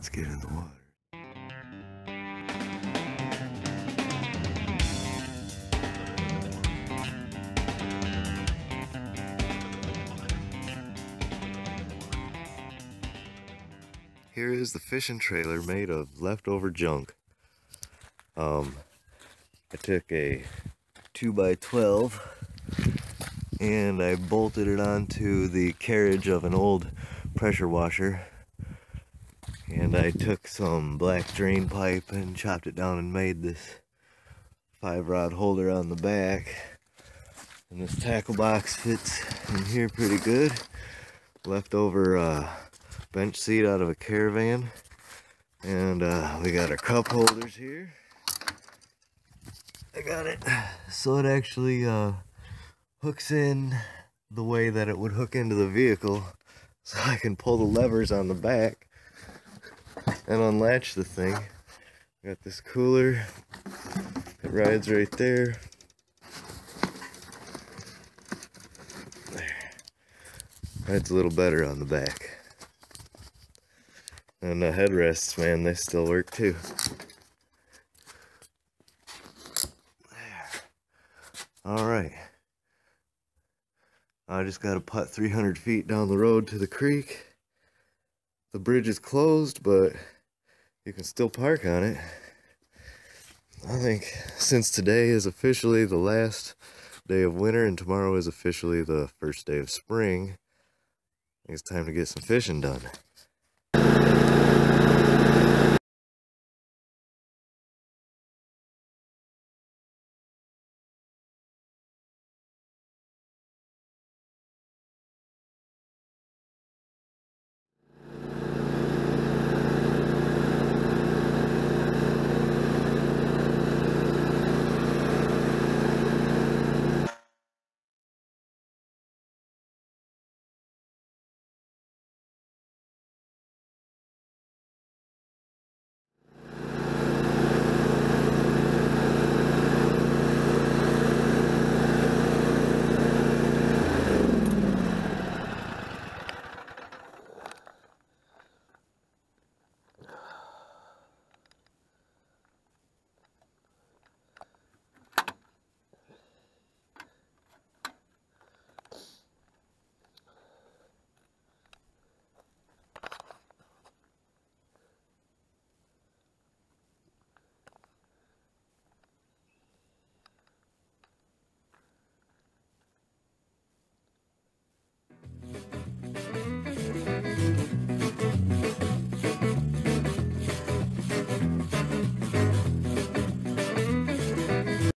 Let's get in the water. Here is the fishing trailer made of leftover junk. Um, I took a 2x12 and I bolted it onto the carriage of an old pressure washer and I took some black drain pipe and chopped it down and made this five rod holder on the back. And this tackle box fits in here pretty good. Leftover uh, bench seat out of a caravan. And uh, we got our cup holders here. I got it. So it actually uh, hooks in the way that it would hook into the vehicle. So I can pull the levers on the back and unlatch the thing. Got this cooler. It rides right there. There. Rides a little better on the back. And the headrests, man, they still work too. There. All right. I just got to putt 300 feet down the road to the creek. The bridge is closed, but you can still park on it. I think since today is officially the last day of winter and tomorrow is officially the first day of spring, it's time to get some fishing done.